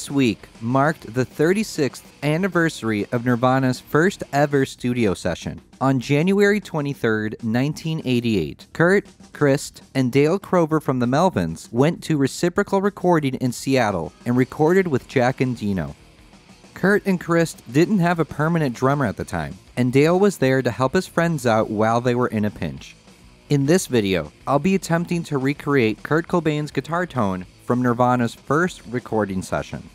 This week marked the 36th anniversary of Nirvana's first ever studio session. On January 23, 1988, Kurt, Krist, and Dale Crover from the Melvins went to Reciprocal Recording in Seattle and recorded with Jack Endino. Kurt and Krist didn't have a permanent drummer at the time, and Dale was there to help his friends out while they were in a pinch. In this video, I'll be attempting to recreate Kurt Cobain's guitar tone from Nirvana's first recording session.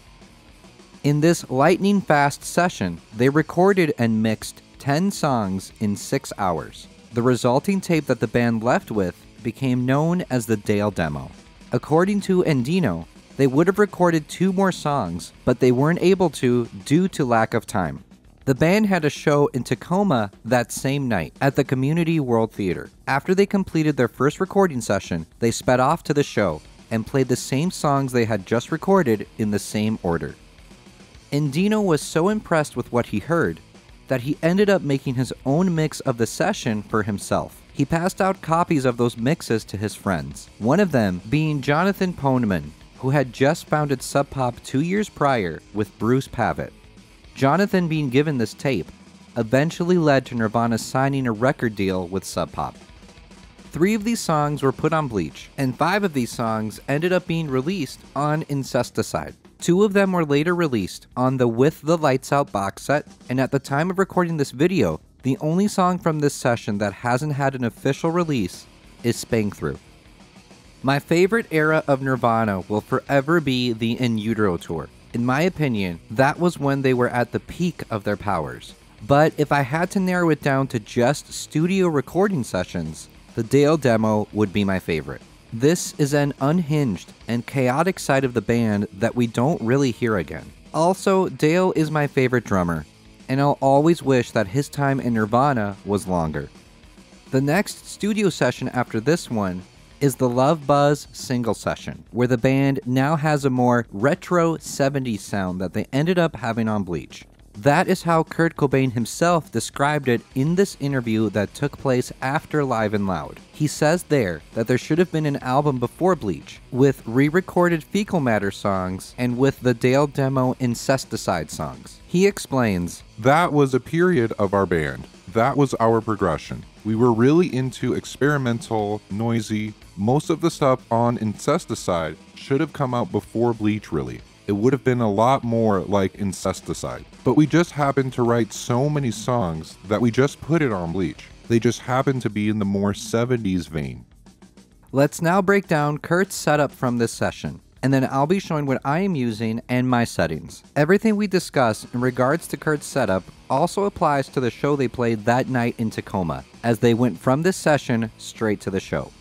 In this lightning fast session, they recorded and mixed 10 songs in 6 hours. The resulting tape that the band left with became known as the Dale Demo. According to Endino, they would have recorded two more songs, but they weren't able to due to lack of time. The band had a show in Tacoma that same night at the Community World Theater. After they completed their first recording session, they sped off to the show and played the same songs they had just recorded in the same order. Endino was so impressed with what he heard that he ended up making his own mix of the session for himself. He passed out copies of those mixes to his friends, one of them being Jonathan Poneman, who had just founded Sub Pop two years prior with Bruce Pavitt. Jonathan being given this tape eventually led to Nirvana signing a record deal with Sub Pop. Three of these songs were put on Bleach, and five of these songs ended up being released on Incesticide. Two of them were later released on the With the Lights Out box set, and at the time of recording this video, the only song from this session that hasn't had an official release is Spank Thru. My favorite era of Nirvana will forever be the In Utero tour. In my opinion, that was when they were at the peak of their powers. But if I had to narrow it down to just studio recording sessions, the Dale demo would be my favorite. This is an unhinged and chaotic side of the band that we don't really hear again. Also, Dale is my favorite drummer, and I'll always wish that his time in Nirvana was longer. The next studio session after this one is the Love Buzz single session, where the band now has a more retro 70s sound that they ended up having on Bleach. That is how Kurt Cobain himself described it in this interview that took place after Live and Loud. He says there that there should have been an album before Bleach, with re recorded Fecal Matter songs and with the Dale demo Incesticide songs. He explains That was a period of our band. That was our progression. We were really into experimental, noisy. Most of the stuff on Incesticide should have come out before Bleach, really. It would have been a lot more like Incesticide. But we just happened to write so many songs that we just put it on Bleach. They just happened to be in the more 70s vein. Let's now break down Kurt's setup from this session, and then I'll be showing what I am using and my settings. Everything we discuss in regards to Kurt's setup also applies to the show they played that night in Tacoma, as they went from this session straight to the show.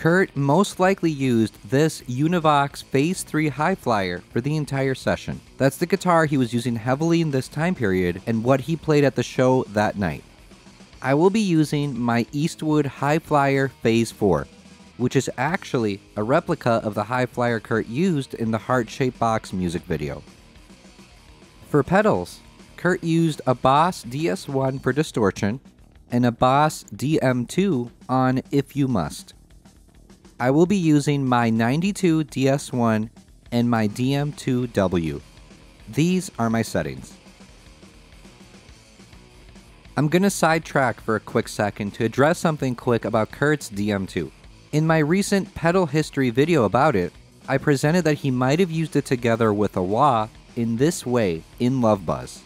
Kurt most likely used this Univox Phase 3 Hi Flier for the entire session. That's the guitar he was using heavily in this time period and what he played at the show that night. I will be using my Eastwood Hi Flier Phase 4, which is actually a replica of the Hi Flier Kurt used in the Heart Shaped Box music video. For pedals, Kurt used a Boss DS1 for distortion and a Boss DM2 on If You Must. I will be using my 92 DS1 and my DM2W. These are my settings. I'm going to sidetrack for a quick second to address something quick about Kurt's DM2. In my recent pedal history video about it, I presented that he might have used it together with a wah in this way in Love Buzz.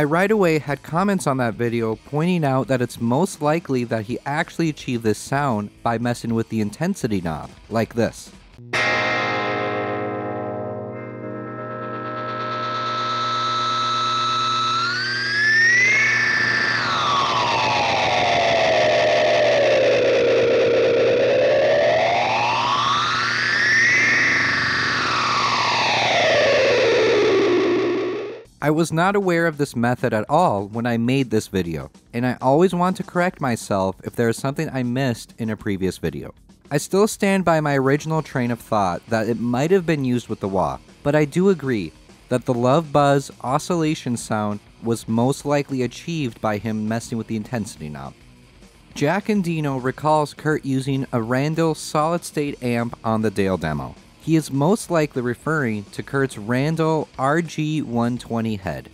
I right away had comments on that video pointing out that it's most likely that he actually achieved this sound by messing with the intensity knob, like this. I was not aware of this method at all when I made this video, and I always want to correct myself if there is something I missed in a previous video. I still stand by my original train of thought that it might have been used with the wah, but I do agree that the Love Buzz oscillation sound was most likely achieved by him messing with the intensity knob. Jack Endino recalls Kurt using a Randall solid state amp on the Dale demo. He is most likely referring to Kurt's Randall RG120 head.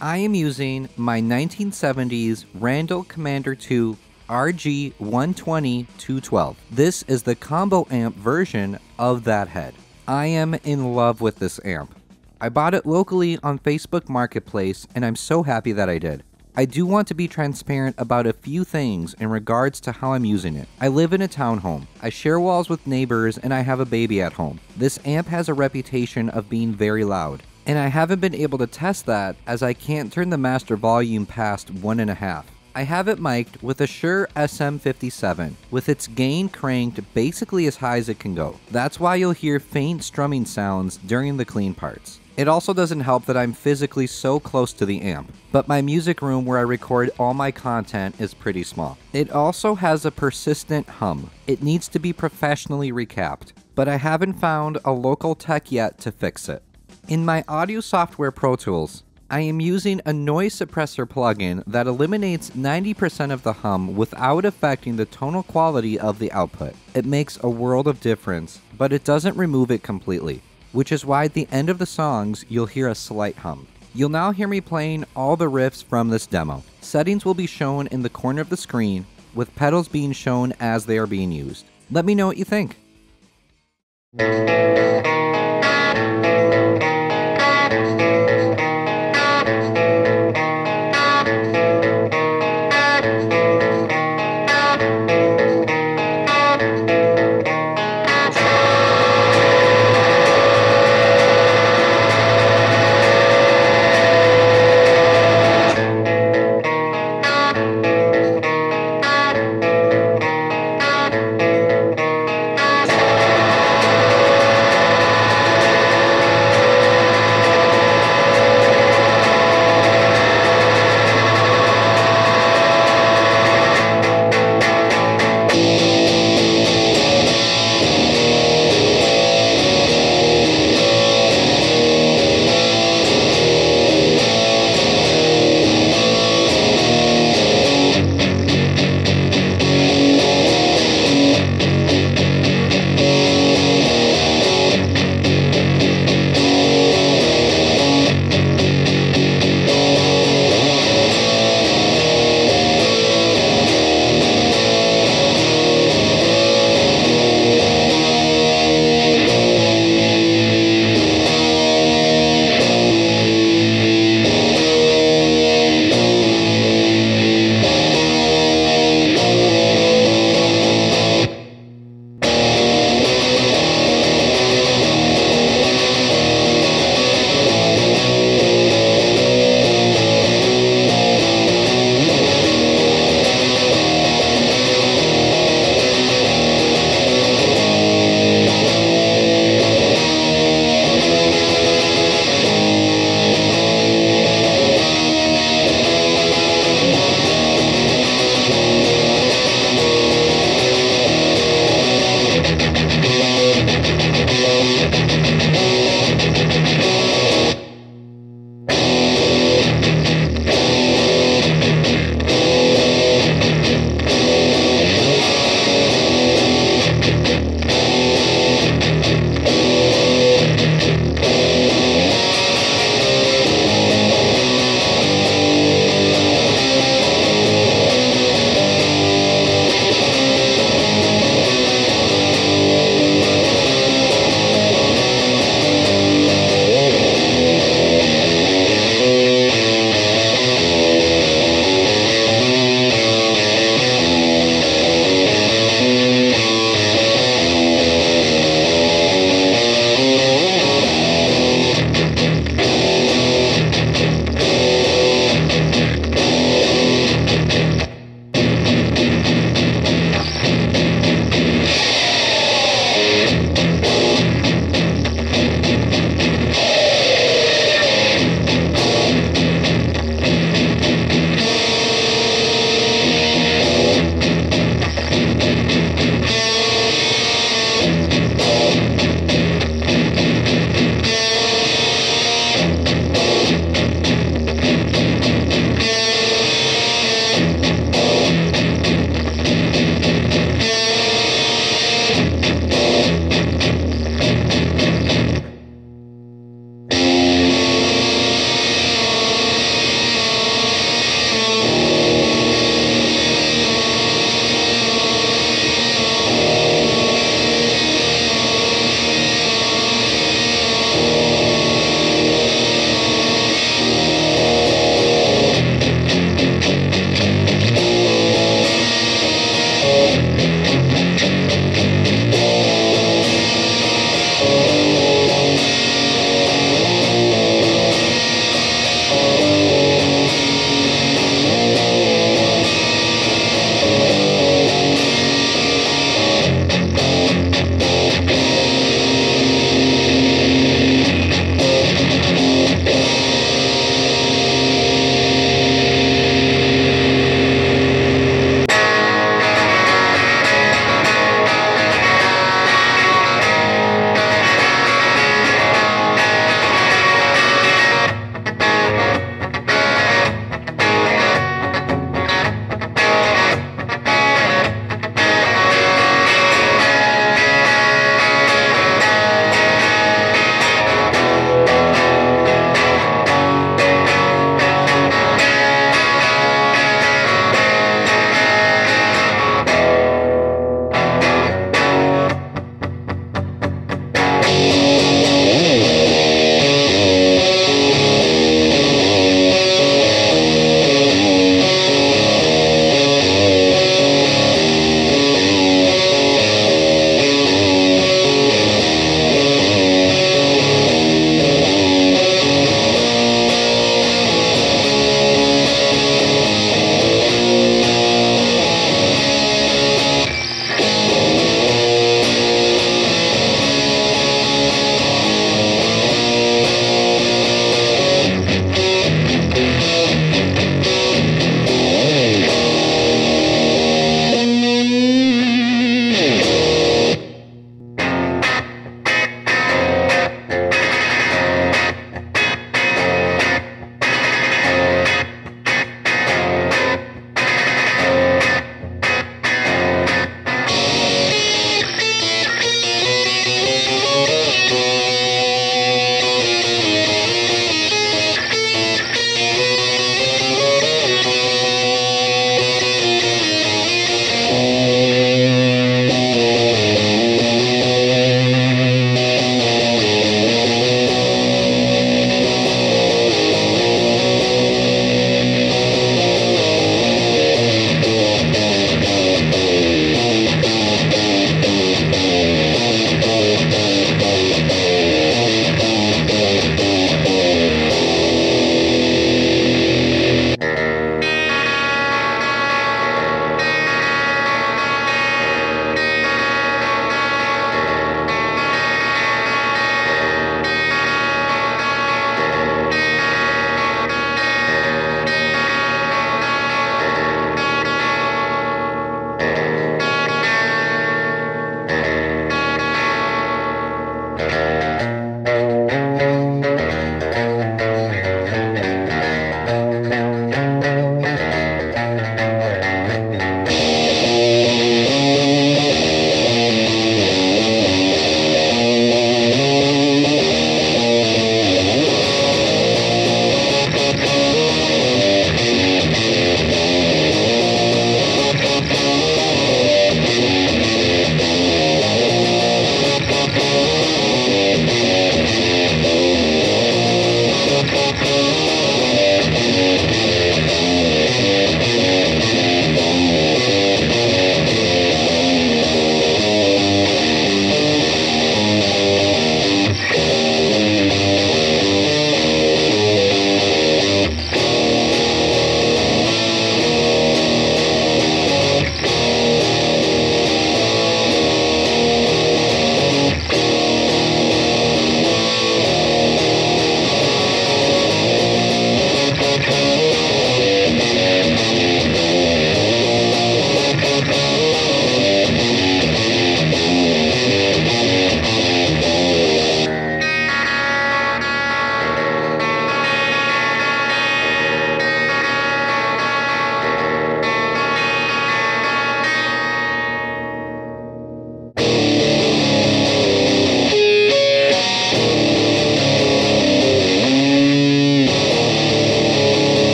I am using my 1970s Randall Commander 2 RG120 212. This is the combo amp version of that head. I am in love with this amp. I bought it locally on Facebook Marketplace and I'm so happy that I did. I do want to be transparent about a few things in regards to how I'm using it. I live in a townhome. I share walls with neighbors and I have a baby at home. This amp has a reputation of being very loud. And I haven't been able to test that as I can't turn the master volume past 1.5. I have it mic'd with a Shure SM57, with its gain cranked basically as high as it can go. That's why you'll hear faint strumming sounds during the clean parts. It also doesn't help that I'm physically so close to the amp, but my music room where I record all my content is pretty small. It also has a persistent hum. It needs to be professionally recapped, but I haven't found a local tech yet to fix it. In my audio software Pro Tools, I am using a noise suppressor plugin that eliminates 90% of the hum without affecting the tonal quality of the output. It makes a world of difference, but it doesn't remove it completely which is why at the end of the songs you'll hear a slight hum. You'll now hear me playing all the riffs from this demo. Settings will be shown in the corner of the screen, with pedals being shown as they are being used. Let me know what you think.